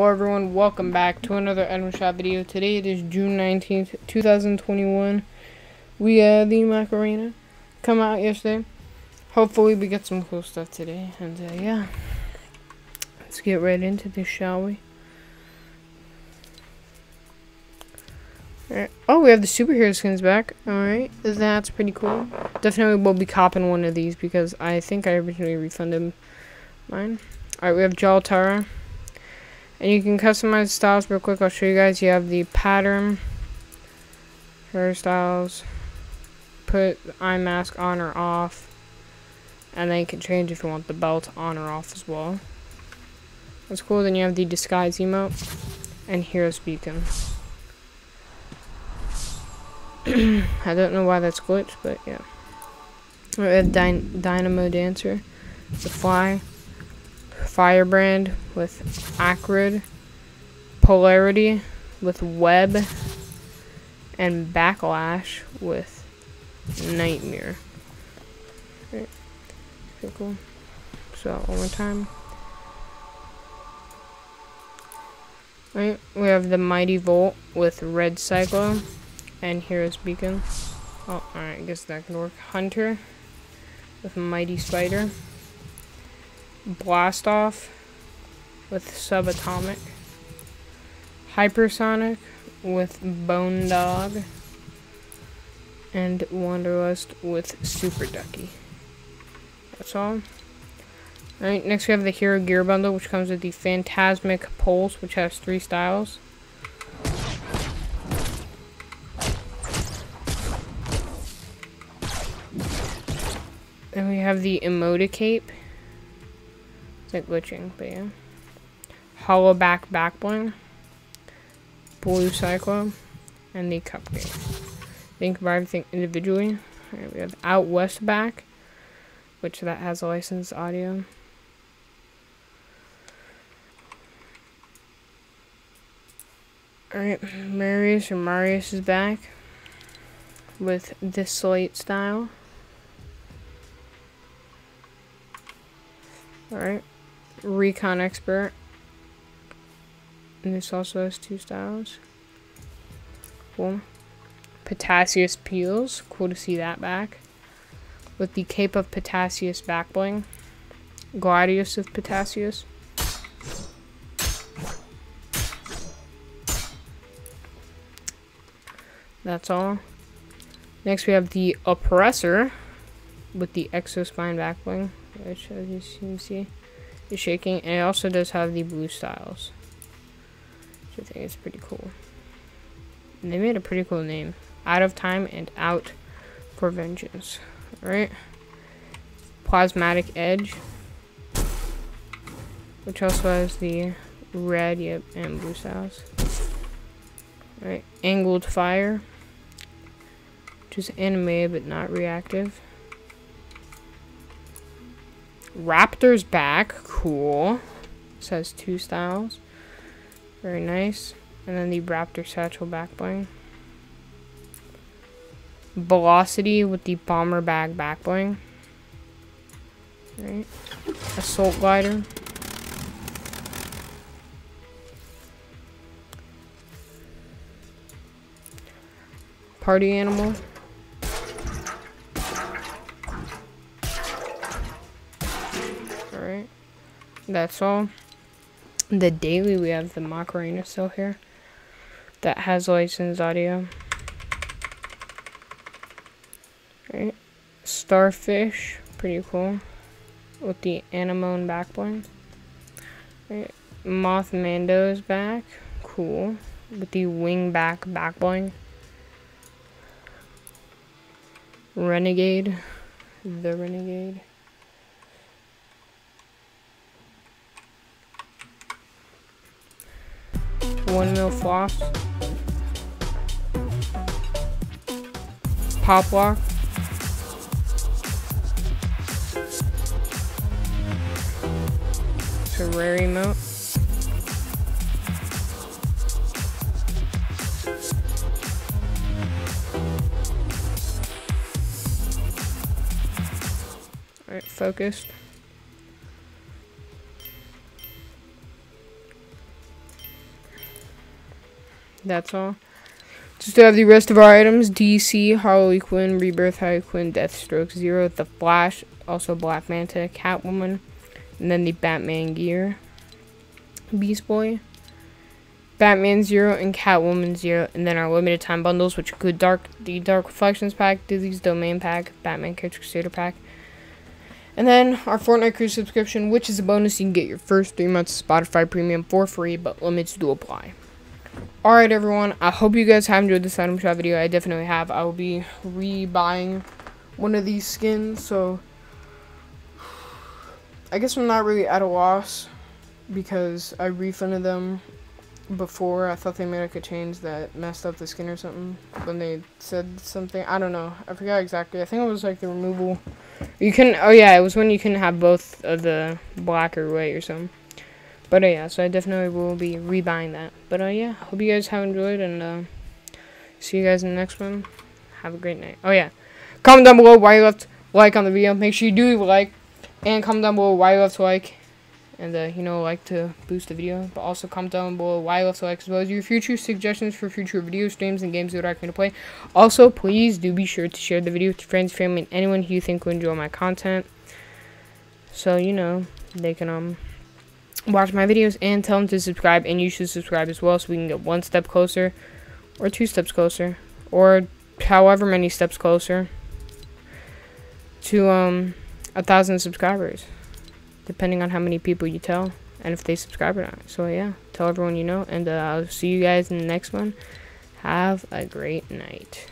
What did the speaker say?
Hello everyone, welcome back to another item shop video. Today it is June 19th, 2021. We had the Macarena come out yesterday. Hopefully we get some cool stuff today. And uh, yeah, let's get right into this, shall we? Alright. Oh, we have the superhero skins back. Alright, that's pretty cool. Definitely will be copping one of these because I think I originally refunded mine. Alright, we have Jaltara. And you can customize styles real quick. I'll show you guys. You have the pattern, hairstyles, put eye mask on or off. And then you can change if you want the belt on or off as well. That's cool. Then you have the disguise emote and hero's beacon. I don't know why that's glitched, but yeah. We have Dyn Dynamo Dancer, the fly, Firebrand with Acrid, Polarity with Web, and Backlash with Nightmare. Right. Okay, cool. So, one more time. Right, we have the Mighty Volt with Red Cyclo and Hero's Beacon. Oh, alright, I guess that can work. Hunter with Mighty Spider. Blast Off with Subatomic, Hypersonic with Bone Dog, and Wanderlust with Super Ducky. That's all. Alright, next we have the Hero Gear Bundle, which comes with the Phantasmic Pulse, which has three styles. Then we have the Emoticape, like glitching, but yeah. Hollow back back bling. Blue Cyclo. And the Cupcake. Think about everything individually. Right, we have Out West back. Which that has a licensed audio. Alright, Marius or Marius is back with this slate style. Alright. Recon Expert. And this also has two styles. Cool. Potassius Peels. Cool to see that back. With the Cape of Potassius back bling. Gladius of Potassius. That's all. Next we have the Oppressor with the Exospine back bling, which as you can see is shaking, and it also does have the blue styles. Which I think is pretty cool. And they made a pretty cool name. Out of Time and Out for Vengeance. Alright. Plasmatic Edge. Which also has the red, yep, and blue styles. Alright. Angled Fire. Which is animated but not reactive. Raptor's back. Cool. Says two styles. Very nice. And then the Raptor Satchel back bling. Velocity with the Bomber Bag back bling. Right. Assault Glider. Party Animal. That's all. The daily, we have the Macarena still here. That has licensed audio. Right. Starfish, pretty cool. With the Anemone back bling. Right. Mothmando's back, cool. With the wing back back bling. Renegade, the Renegade. One mil floss. Pop lock. Rare emote. Alright, focused. That's all. Just to have the rest of our items, DC, Harley Quinn, Rebirth, Harley Quinn, Deathstroke, Zero, The Flash, also Black Manta, Catwoman, and then the Batman gear, Beast Boy, Batman Zero, and Catwoman Zero, and then our limited time bundles, which include Dark, the Dark Reflections pack, Disney's Domain pack, Batman Character Crusader pack, and then our Fortnite Crew subscription, which is a bonus. You can get your first three months of Spotify Premium for free, but limits do apply. Alright everyone, I hope you guys have enjoyed this item shop video. I definitely have. I will be re-buying one of these skins, so I guess I'm not really at a loss because I refunded them before. I thought they made like a change that messed up the skin or something when they said something. I don't know. I forgot exactly. I think it was like the removal. You can. Oh yeah, it was when you can have both of the black or white or something. But uh, yeah, so I definitely will be rebuying that. But uh, yeah, hope you guys have enjoyed and uh, see you guys in the next one. Have a great night. Oh yeah, comment down below why you left like on the video. Make sure you do leave a like and comment down below why you left like and uh, you know like to boost the video. But also comment down below why you left like as well as your future suggestions for future video streams and games you would like me to play. Also, please do be sure to share the video with your friends, family, and anyone who you think will enjoy my content. So you know they can um watch my videos and tell them to subscribe and you should subscribe as well so we can get one step closer or two steps closer or however many steps closer to um a thousand subscribers depending on how many people you tell and if they subscribe or not. So yeah tell everyone you know and uh, i'll see you guys in the next one. Have a great night